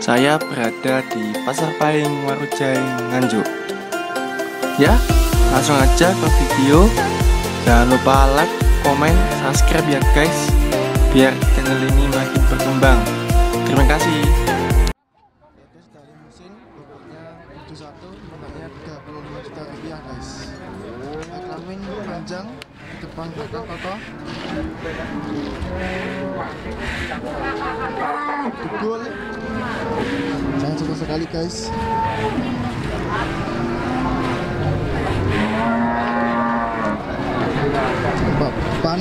Saya berada di Pasar Pahing Warujai Nganjuk. Ya, langsung aja ke video. Jangan lupa like, komen, subscribe ya guys. Biar channel ini makin berkembang. Terima kasih Terus dari mesin bobotnya 71 namanya 35 juta rupiah guys kelamin panjang depan kokoh kokoh degul jangan suka sekali guys. Mbak ban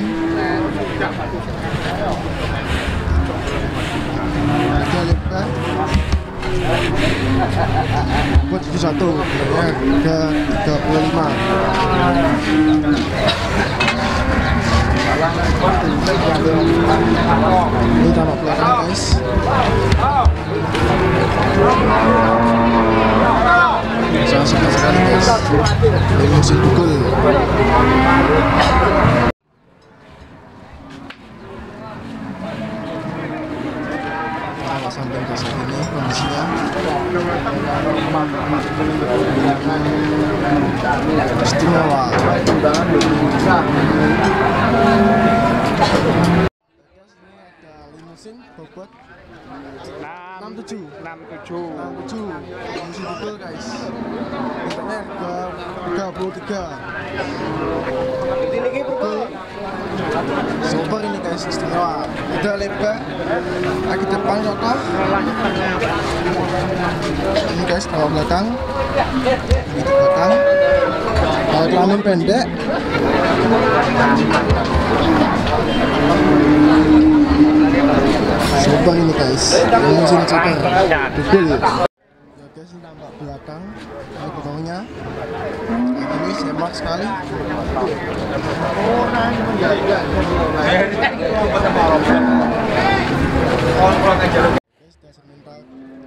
ada lebar buat 71 harga 35 ini belakang guys sangat suka sekali guys ini musim pukul sampai ke sini kondisinya istimewa limusin bobot 67 67 67 limusin betul guys. 33 betul super ini guys istimewa. Udah lebar kaki depan kokoh ini guys kalau belakang. Ini di belakang. Kalau kelamin pendek super ini guys. Limusin super betul ya guys ini tampak belakang. Ini botolnya ini semak sekali. Guys dasar mental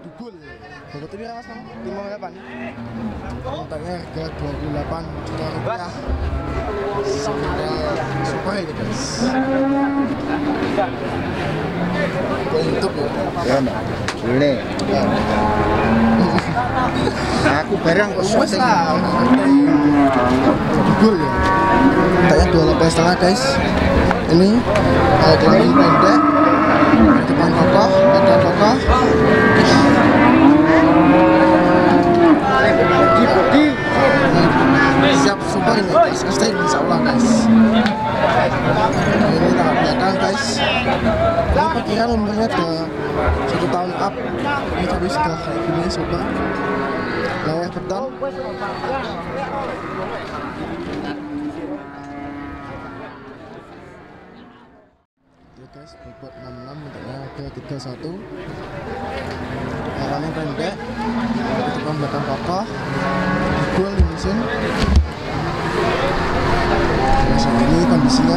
dugul bobotnya berapa mas Bang? 58 Kontraknya harga 28 juta rupiah. Semental super ini guys. Untuk ya. Ya mbak. Boleh. Aku barang kok Wes syuting lah Dugul ya. Kontraknya 28 setengah guys. Ini kalau kelamin pendek. Depan kokoh, belakang kokoh siap super ini guys. Sustain insya Allah guys. Ini tengah belakang guys. Ini perkiraan umurnya udah satu tahun up. Ini tapi sudah kayak gini super layar beton ya guys bobot 66 mintanya harga 31 Orangnya pendek. Depan belakang kokoh Gol di mesin Nah, saat Ini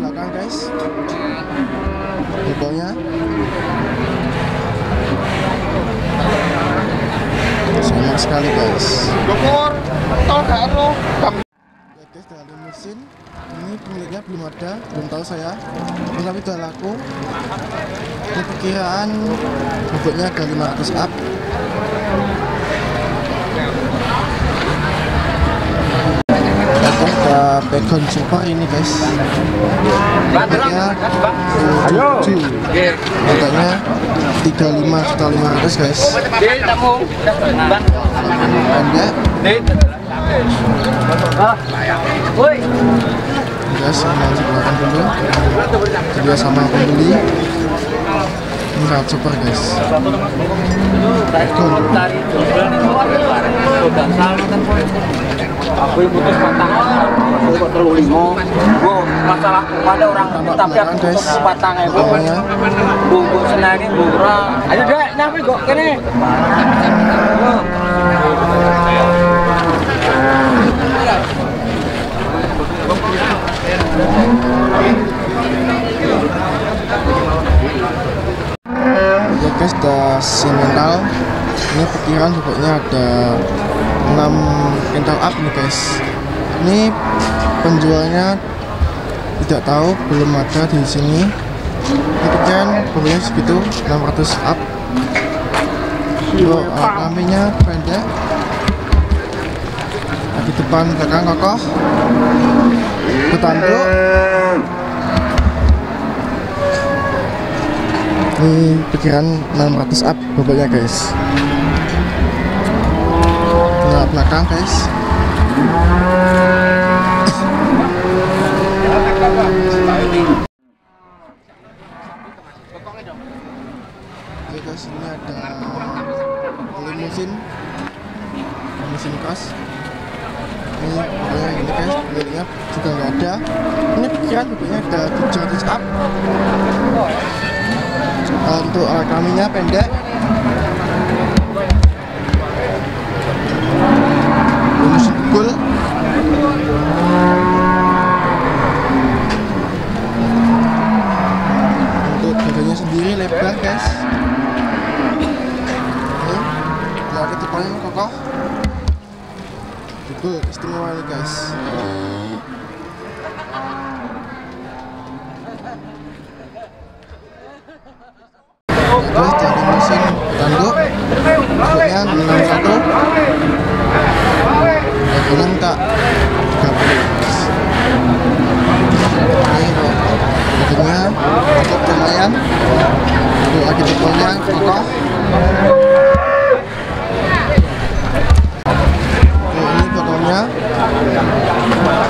belakang guys. Sekali guys. Dokter, tol gak lo Ya guys, dari mesin ini pemiliknya belum ada, belum tahu saya. Tapi udah laku. Ini perkiraan bobotnya ada 500 up. Ada background super ini guys. Bobotnya 7 Bobotnya 35 juta 500 guys. Pendek. Guys sama belakang dulu dia sama pembeli ini sangat super guys Betul. Aku yang putus patang. Aku kok terlalu limo. Bu, masalah ada orang tapi aku putus patang ya. Bu senari bu ora. Ayo dek, nyampe kok kene. Bu. ya guys simental ini perkiraan bobotnya ada 6 kental up nih guys. Ini penjualnya tidak tahu belum ada di sini. Tapi kan bobotnya segitu 600 up. Untuk kambingnya pendek. Di depan belakang kokoh. Bertanduk ini pikiran 600 up bobotnya guys. Tengah belakang guys. Oke guys ini ada limusin limusin kos. Ini bobotnya ini guys bobotnya juga nggak ada. Ini pikiran bobotnya ada 700 up untuk alat kaminya pendek. Bonus pukul untuk badannya sendiri lebar guys. Oke. Belakang depannya kokoh. Pukul istimewa ini guys terus dari mesin tanduk bentuknya 61 Dagunan tak 30 ini bentuknya cukup lumayan untuk lagi depannya kokoh Tuh, ini botolnya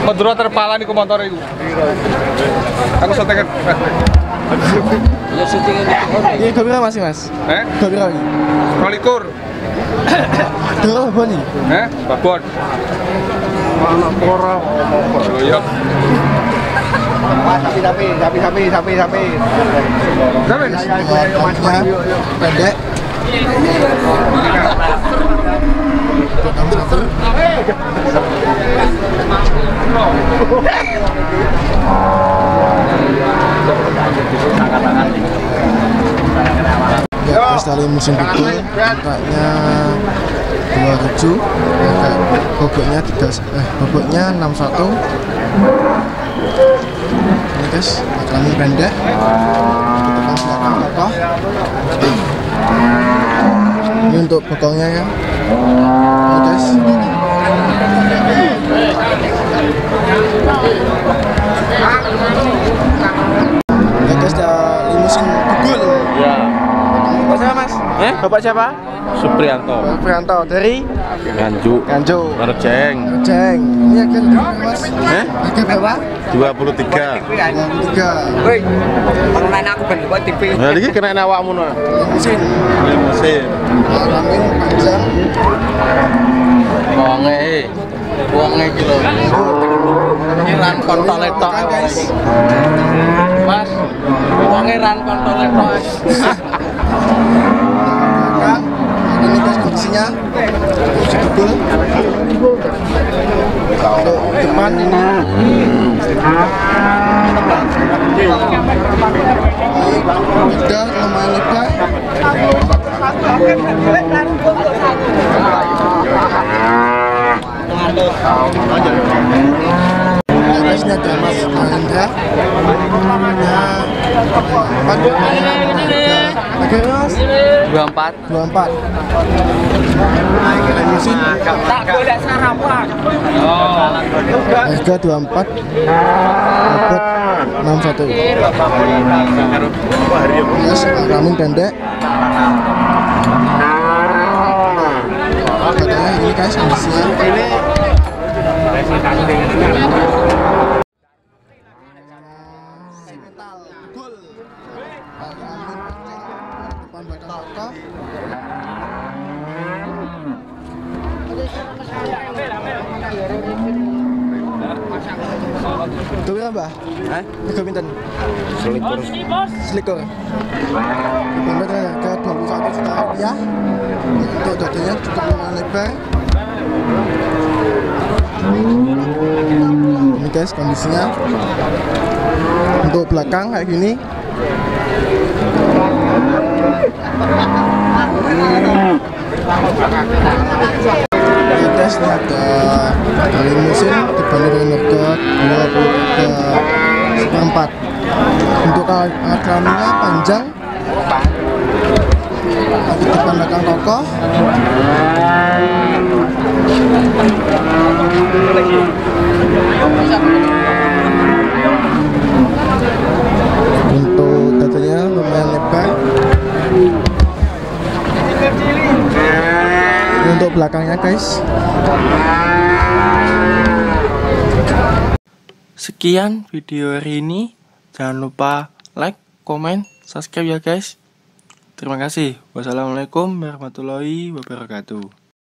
Madura terpala di motor itu. Aku setekan. Ya syuting ini. ini gabira masih mas Eh? gabira lagi Kalikur. Dulu apa nih? Eh? Babon. Anak pora. Oh iya. Sapi sapi sapi sapi sapi sapi. Kakinya pendek Enam satu Tali musim pukul Kakaknya 27 ya, kayak bobotnya 3 eh bobotnya 61 ini guys kami pendek depan belakang kokoh ini untuk bokongnya ya ini guys ya guys ada limusin pukul Ya. Bapak siapa mas? Eh? Bapak siapa? Suprianto. Bapak Prianto dari Nganjuk. Ganjo Merjeng. Ceng ini harga berapa mas? Eh? Harga berapa? 23. 23 Woi, orang lain aku ben kok TV. Nah, iki kena awakmu no. limusin Mesin. alamin panjang Wonge. Wonge iki lho. Iki ran kontole tok. Bukan, guys Mas. Wonge ran kontole tok. ini guys kondisinya untuk depan ini. Ini udah lumayan lebar Ya, guys ini ada Mas Mahendra namanya empat harga mas 24. 24 limusin Tak golek sarapan. harga 24 dapat 61 yes ramin pendek katanya ini guys kondisinya Simental, gol. Depan belakang Berapa, Mbah? Hah? Rego pinten? Selikur. Selikur. Bener harga 21 juta rupiah. Untuk dodanya cukup lebar. Ini guys kondisinya. Untuk belakang kayak gini. Ya guys, ada kali mesin dibanderol dengan harga 23 seperempat. Untuk alat kelaminnya panjang, di depan belakang kokoh. Untuk dadanya lumayan lebar. Untuk belakangnya guys. Sekian video hari ini. Jangan lupa like, komen, subscribe ya guys. Terima kasih. Wassalamualaikum warahmatullahi wabarakatuh.